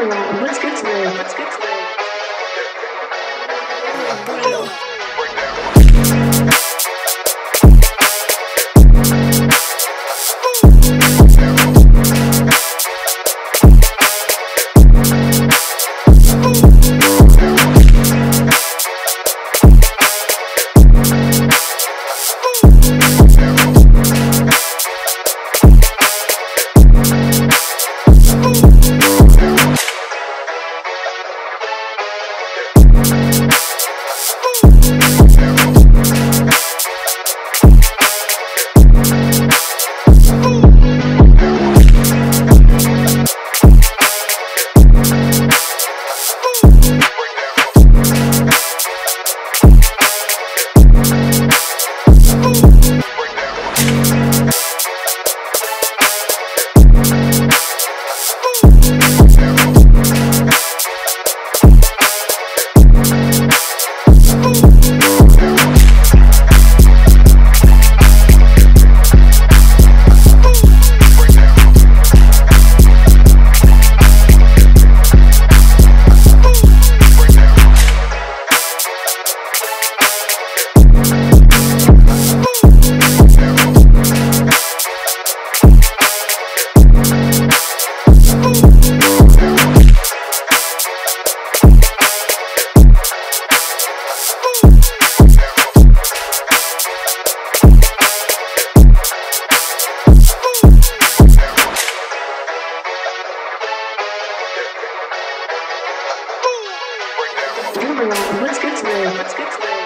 Today? What's good today? What's good? today? What's good? today?